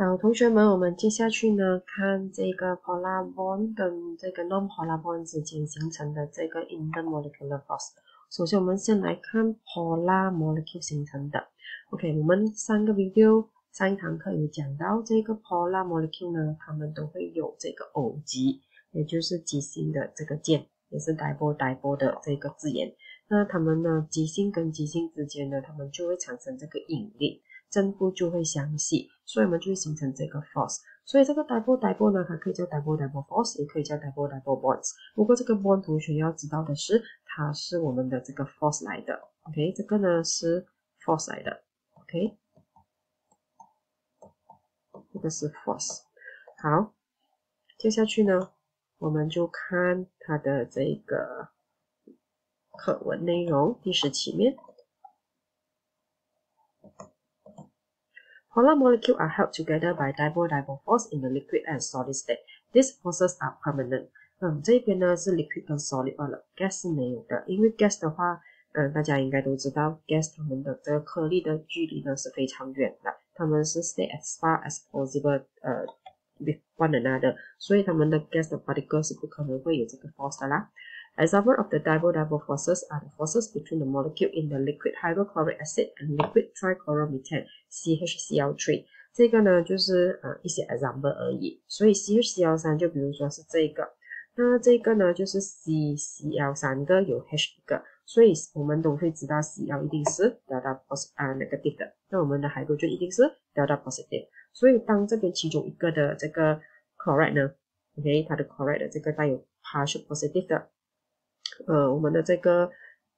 好，同学们，我们接下去呢，看这个 polar bond 跟这个 non-polar bond 之间形成的这个 intermolecular force。首先，我们先来看 polar molecule 形成的。OK，我们上个 video 上一堂课有讲到这个 polar molecule 呢，它们都会有这个偶极，也就是极性的这个键，也是 dipole dipole 的这个字眼。那它们呢，极性跟极性之间呢，它们就会产生这个引力。正负就会相系，所以我们就会形成这个 force。所以这个 double double 呢，它可以叫 double double force，也可以叫 double double bonds。不过这个 bond 同学要知道的是，它是我们的这个 force 来的。OK，这个呢是 force 来的。OK，这个是 force。好，接下去呢，我们就看它的这个课文内容，第十七面。Polar molecules are held together by dipole-dipole force in the liquid and solid state. These forces are permanent. 嗯，这边呢是 liquid 跟 solid 了，gas 是没有的，因为 gas 的话，嗯，大家应该都知道，gas 它们的这个颗粒的距离呢是非常远的，它们是 stay as far as possible，呃，with one another，所以它们的 gas 的 particle 是不可能会有这个 force 的啦。 Example of the dipole-dipole forces are the forces between the molecule in the liquid hydrochloric acid and liquid trichloromethane (CHCl3). 这个呢就是呃一些 example 而已。所以 CHCl3 就比如说是这个，那这个呢就是 CCl3 个有 H 一个，所以我们都会知道 Cl 一定是 delta pos 啊 negative 的，那我们的 hydrogen 一定是 delta positive。所以当这边其中一个的这个 correct 呢，OK，它的 chloride 的这个带有 partial positive 的。呃，我们的这个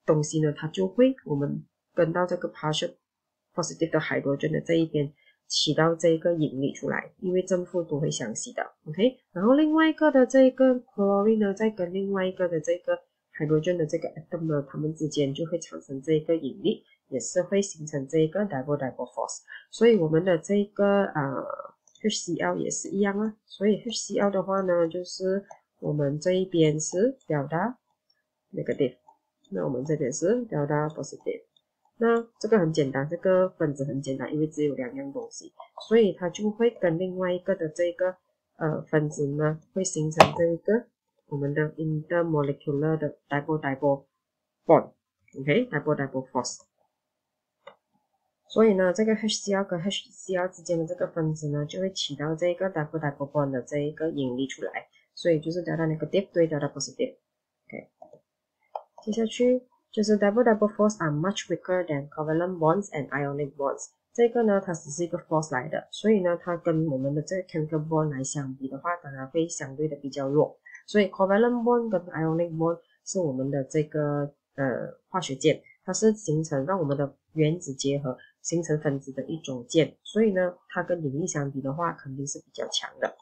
东西呢，它就会我们跟到这个 partial positive 的 hydrogen 的这一边起到这个引力出来，因为正负都会相吸的，OK。然后另外一个的这个 chlorine 呢，再跟另外一个的这个 hydrogen 的这个 atom 呢，它们之间就会产生这个引力，也是会形成这个 double double force。所以我们的这个呃 HCl 也是一样啊，所以 HCl 的话呢，就是我们这一边是表达。negative，那我们这边是 delta positive，那这个很简单，这个分子很简单，因为只有两样东西，所以它就会跟另外一个的这个呃分子呢，会形成这个我们的 intermolecular 的 dipole dipole bond，OK，dipole dipole force。所以呢，这个 HCl 跟 HCl 之间的这个分子呢，就会起到这个 double double bond 的这一个引力出来，所以就是 delta negative 对 delta positive。接下去就是 double double force are much weaker than covalent bonds and ionic bonds。这个呢，它只是一个 force 来的，所以呢，它跟我们的这个 chemical bond 来相比的话，当然会相对的比较弱。所以 covalent bond 跟 ionic bond 是我们的这个呃化学键，它是形成让我们的原子结合形成分子的一种键，所以呢，它跟引力相比的话，肯定是比较强的。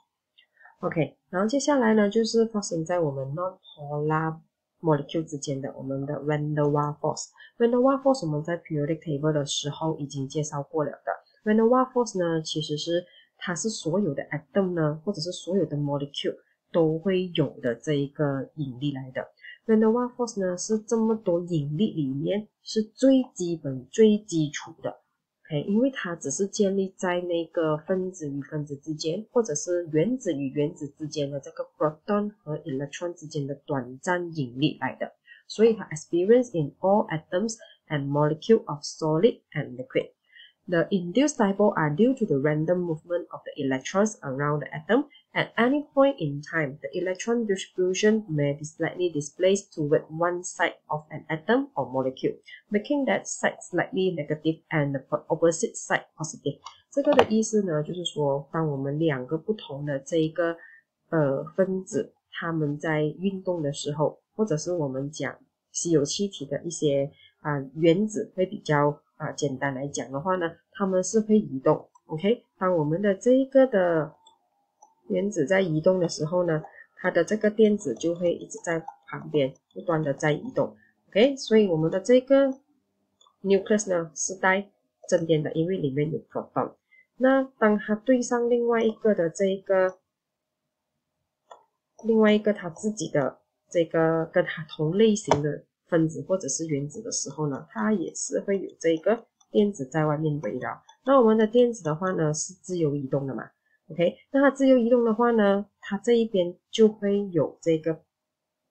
OK，然后接下来呢，就是发生在我们 non-polar molecule 之间的我们的 Van der Waal force。Van der Waal force 我们在 periodic table 的时候已经介绍过了的。Van der Waal force 呢，其实是它是所有的 atom 呢，或者是所有的 molecule 都会有的这一个引力来的。Van der Waal force 呢，是这么多引力里面是最基本、最基础的。因为它只是建立在那个分子与分子之间，或者是原子与原子之间的这个 proton 和 electron 之间的短暂引力来的，所以它 experience in all atoms and molecule of solid and liquid。The induced dipole are due to the random movement of the electrons around the atom. At any point in time, the electron distribution may be slightly displaced toward one side of an atom or molecule, making that side slightly negative and the opposite side positive. 这个的意思呢，就是说，当我们两个不同的这一个呃分子，它们在运动的时候，或者是我们讲稀有气体的一些啊、原子会比较啊，简单来讲的话呢，它们是会移动。OK，当我们的这一个的原子在移动的时候呢，它的这个电子就会一直在旁边不断的在移动。OK，所以我们的这个 nucleus 呢是带正电的，因为里面有 proton。那当它对上另外一个的这个另外一个它自己的这个跟它同类型的。分子或者是原子的时候呢，它也是会有这个电子在外面围绕，那我们的电子的话呢是自由移动的嘛，OK？那它自由移动的话呢，它这一边就会有这个，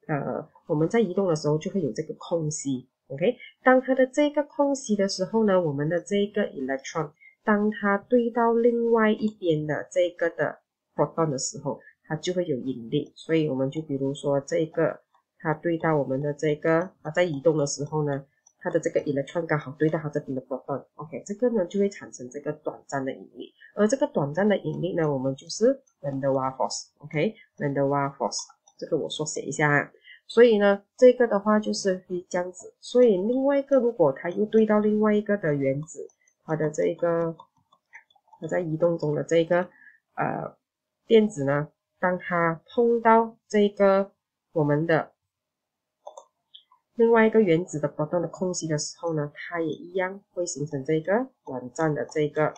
呃，我们在移动的时候就会有这个空隙，OK？当它的这个空隙的时候呢，我们的这个 electron，当它对到另外一边的这个的 proton 的时候，它就会有引力。所以我们就比如说这个，它对到我们的这个，它在移动的时候呢。它的这个 electron 刚好对到它这边的 proton，OK，这个呢就会产生这个短暂的引力，而这个短暂的引力呢，我们就是 van der Waal force。OK，van der Waal force，这个我缩写一下啊。所以呢，这个的话就是会这样子。所以另外一个，如果它又对到另外一个的原子，它的这个它在移动中的这个呃电子呢，当它碰到这个我们的。另外一个原子的不断的空隙的时候呢，它也一样会形成这个短暂的这个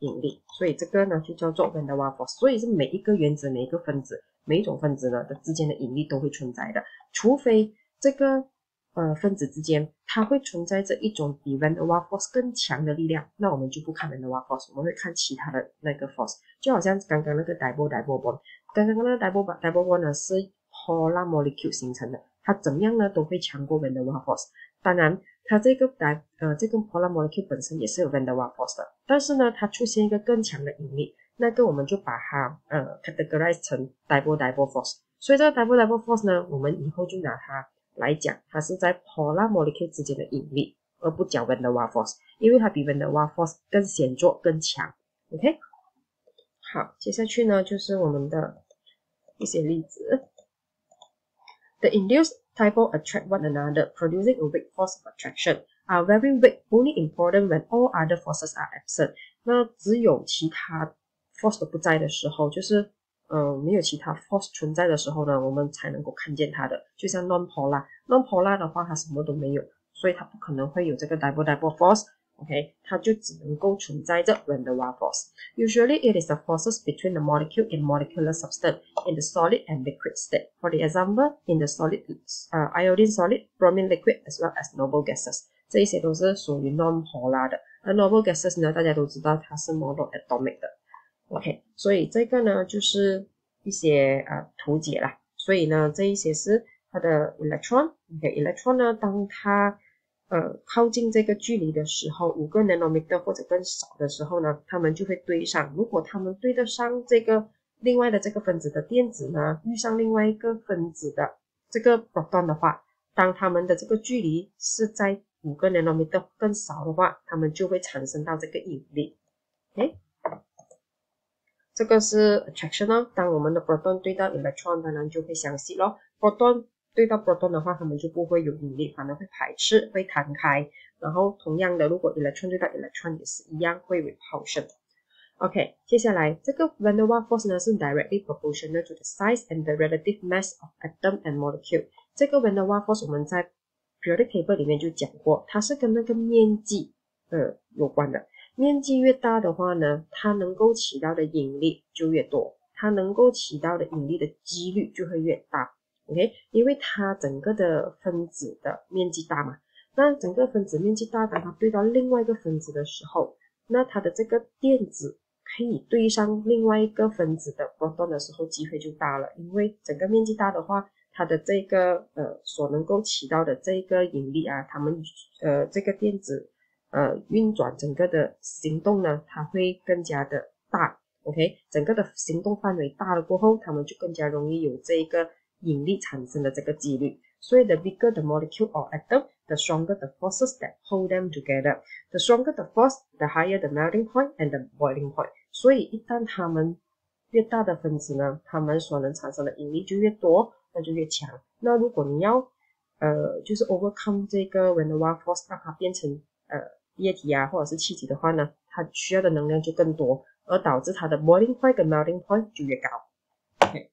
引力，所以这个呢就叫做 van der Waals force。所以是每一个原子、每一个分子、每一种分子呢的之间的引力都会存在的，除非这个呃分子之间它会存在着一种比 van der Waals force 更强的力量，那我们就不看 van der Waals force，我们会看其他的那个 force，就好像刚刚那个 dipole dipole bond，刚刚那个 dipole dipole bond 呢是 polar molecule 形成的。它怎么样呢？都会强过 van der Waals force。当然，它这个来呃，这个 polar molecule 本身也是有 van der Waals force 的。但是呢，它出现一个更强的引力，那个我们就把它呃 categorize 成 dipole dipole force。所以这个 dipole dipole force 呢，我们以后就拿它来讲，它是在 polar molecule 之间的引力，而不讲 van der Waals force，因为它比 van der Waals force 更显著、更强。OK，好，接下去呢就是我们的一些例子。The induced dipole attract one another, producing a weak force of attraction. Are very weak, only important when all other forces are absent. 那只有其他 force 都不在的时候，就是呃没有其他 force 存在的时候呢，我们才能够看见它的。就像 non-polar，non-polar 的话，它什么都没有，所以它不可能会有这个 dipole-dipole force。OK，它就只能够存在着 van der Waals force. Usually, it is the forces between the molecule and molecular substance in the solid and liquid state. For the example, in the solid, uh, iodine solid, bromine liquid, as well as noble gases. 这一些都是属于 non-polar 的。而 noble gases 呢，大家都知道它是 monoatomic 的。OK，所以这个呢就是一些呃图解啦。所以呢，这一些是它的 electron。OK，electron 呢，当它 呃，靠近这个距离的时候，五个 nanometer 或者更少的时候呢，它们就会对上。如果它们对得上这个另外的这个分子的电子呢，遇上另外一个分子的这个 proton 的话，当它们的这个距离是在五个 nanometer 更少的话，它们就会产生到这个引力。哎，这个是 attraction 哦。当我们的 proton 对到 electron，当然就会相吸咯。proton 对到 proton 的话，它们就不会有引力，反而会排斥，会弹开。然后同样的，如果 electron 对到 electron 也是一样会 repulsion。OK，接下来这个 v a n d e r w a l force 呢是 directly proportional to the size and the relative mass of atom and molecule。这个 v a n d e r w a l force 我们在 periodic table 里面就讲过，它是跟那个面积呃有关的。面积越大的话呢，它能够起到的引力就越多，它能够起到的引力的几率就会越大。OK，因为它整个的分子的面积大嘛，那整个分子面积大，当它对到另外一个分子的时候，那它的这个电子可以对上另外一个分子的波段的时候，机会就大了。因为整个面积大的话，它的这个呃所能够起到的这个引力啊，它们呃这个电子呃运转整个的行动呢，它会更加的大。OK，整个的行动范围大了过后，它们就更加容易有这一个。引力产生的这个几率。所以，the bigger the molecule or atom, the stronger the forces that hold them together. The stronger the force, the higher the melting point and the boiling point. 所以，一旦它们越大的分子呢，它们所能产生的引力就越多，那就越强。那如果你要呃，就是 overcome 这个 van der Waals force，让它变成呃液体啊，或者是气体的话呢，它需要的能量就更多，而导致它的 boiling point 跟 melting point 就越高。OK。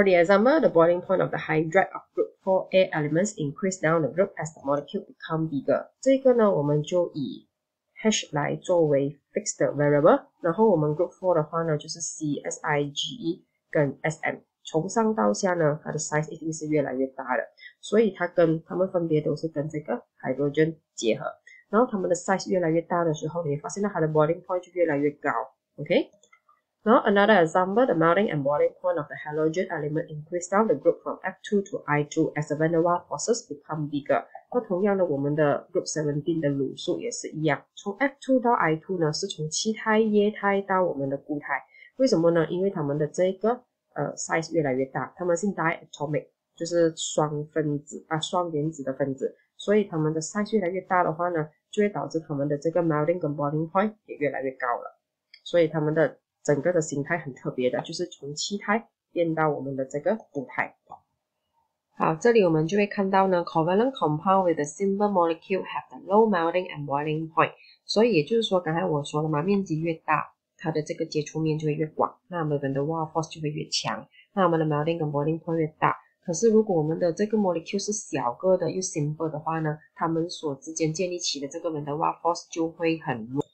For the example, the boiling point of the hydride of group 4A elements increase down the group as the molecule become bigger。这个呢，我们就以 h 来作为 fixed variable。然后我们 group four 的话呢，就是 C、S、I、G、E 跟 S、M。从上到下呢，它的 size 一定是越来越大的，所以它跟它们分别都是跟这个 hydrogen 结合。然后它们的 size 越来越大的时候，你会发现到它的 boiling point 就越来越高，OK。Now another example, the melting and boiling point of the halogen element increase down the group from F2 to I2 as the van der Waals forces become bigger. 那同样的，我们的 group seventeen 的卤素也是一样，从 F2 到 I2 呢，是从气态、液态到我们的固态。为什么呢？因为它们的这个呃 size 越来越大，它们是 diatomic，就是双分子啊，双原子的分子，所以它们的 size 越来越大的话呢，就会导致它们的这个 melting 跟 boiling point 也越来越高了，所以它们的。整个的形态很特别的，就是从气态变到我们的这个固态。好，这里我们就会看到呢，covalent compound with a simple molecule have the low melting and boiling point。所以也就是说，刚才我说了嘛，面积越大，它的这个接触面就会越广，那我们的 Wald force 就会越强，那我们的 melting 跟 boiling point 越大。可是如果我们的这个 molecule 是小个的又 simple 的话呢，它们所之间建立起的这个 Van der Wald force 就会很弱。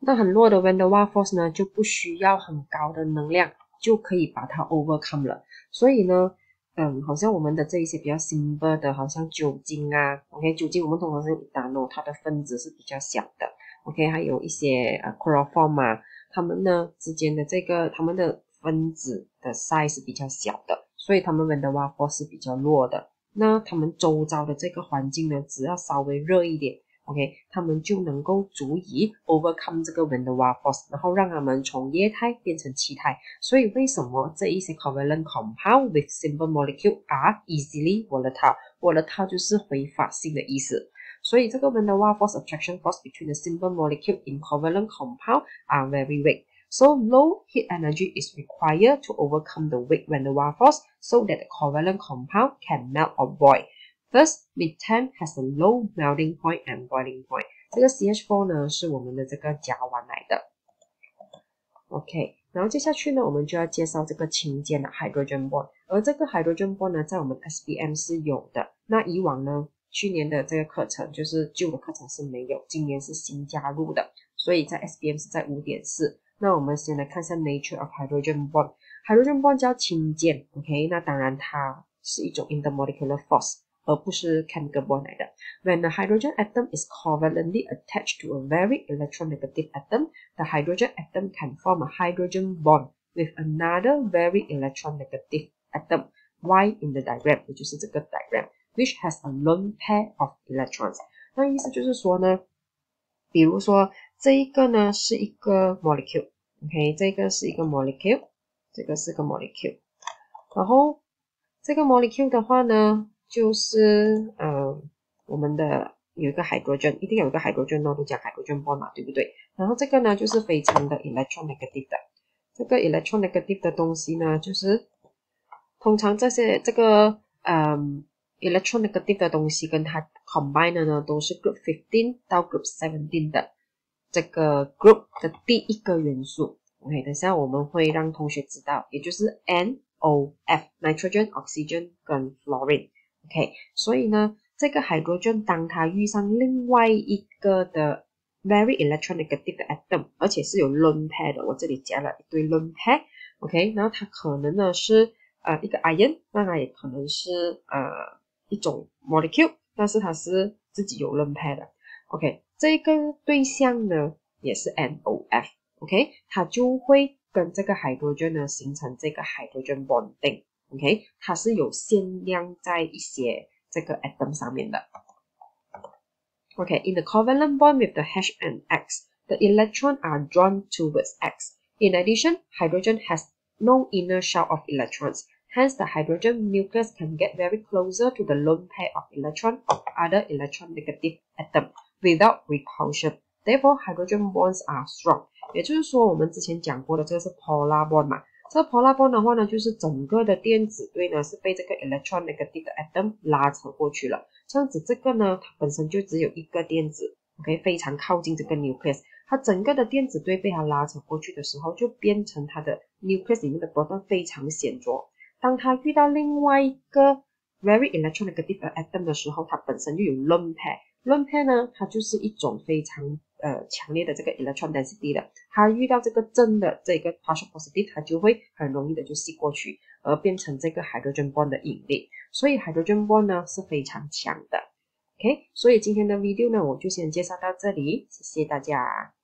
那很弱的 Van der Waals force 呢，就不需要很高的能量就可以把它 overcome 了。所以呢，嗯，好像我们的这一些比较 simple 的，好像酒精啊，OK，酒精我们通常是 d a n o 它的分子是比较小的，OK，还有一些呃 chloroform 啊，它们呢之间的这个它们的分子的 size 是比较小的，所以它们 Van der Waals force 是比较弱的。那它们周遭的这个环境呢，只要稍微热一点。OK，他们就能够足以 overcome 这个 Van der Waals force，然后让他们从液态变成气态。所以为什么这一些 covalent compound with simple molecule are easily volatile？volatile 就是挥发性的意思。所以这个 Van der Waals force attraction force between the simple molecule in covalent compound are very weak. So low heat energy is required to overcome the weak Van der Waals force so that the covalent compound can melt or boil. First, methane has a low melting point and boiling point。这个 CH4 呢是我们的这个甲烷来的。OK，然后接下去呢，我们就要介绍这个氢键的 hydrogen bond。而这个 hydrogen bond 呢，在我们 SBM 是有的。那以往呢，去年的这个课程就是旧的课程是没有，今年是新加入的。所以在 SBM 是在五点四。那我们先来看一下 nature of hydrogen bond。hydrogen bond 叫氢键，OK，那当然它是一种 intermolecular force。而不是 chemical bond 来的。When the hydrogen atom is covalently attached to a very electronegative atom, the hydrogen atom can form a hydrogen bond with another very electronegative atom. Y in the diagram，也就是这个 diagram，which has a lone pair of electrons。那意思就是说呢，比如说这一个呢是一个 molecule，OK，这个是一个 molecule，这个是个 molecule，然后这个 molecule 的话呢。 就是呃，我们的有一个 hydrogen，一定有一个 hydrogen 哦，都讲 hydrogen bond 嘛，对不对？然后这个呢，就是非常的 electronegative 的。这个 electronegative 的东西呢，就是通常这些这个嗯 electronegative 的东西跟它 combine 的呢，都是 group fifteen 到 group seventeen 的这个 group 的第一个元素。OK，等下我们会让同学知道，也就是 NOF，nitrogen、oxygen 跟 fluorine。OK，所以呢，这个 hydrogen 当它遇上另外一个的 very electronegative atom，而且是有 lone pair 的，我这里加了一堆 lone pair，OK，然后它可能呢是呃一个 iron，那它也可能是呃一种 molecule，但是它是自己有 lone pair 的，OK，这个对象呢也是 NOF，OK，它就会跟这个 hydrogen 呢形成这个 hydrogen bonding。OK，它是有限量在一些这个 atom 上面的。OK，in the covalent bond with the H and X, the electron are drawn towards X. In addition, hydrogen has no inner shell of electrons. Hence, the hydrogen nucleus can get very closer to the lone pair of electron of other electronegative atom without repulsion. Therefore, hydrogen bonds are strong. 也就是说，我们之前讲过的这个是 polar bond 嘛。 这个 polar bond 的话呢，就是整个的电子对呢是被这个 electronegative atom 拉扯过去了。这样子，这个呢它本身就只有一个电子，OK，非常靠近这个 nucleus，它整个的电子对被它拉扯过去的时候，就变成它的 nucleus 里面的 proton 非常显着。当它遇到另外一个 very electronegative atom 的时候，它本身就有 lone pair。lone pair 呢，它就是一种非常呃，强烈的这个 electron density 的，它遇到这个正的这个 partial positive，它就会很容易的就吸过去，而变成这个海德军波的引力。所以海德军波呢是非常强的。OK，所以今天的 video 呢，我就先介绍到这里，谢谢大家。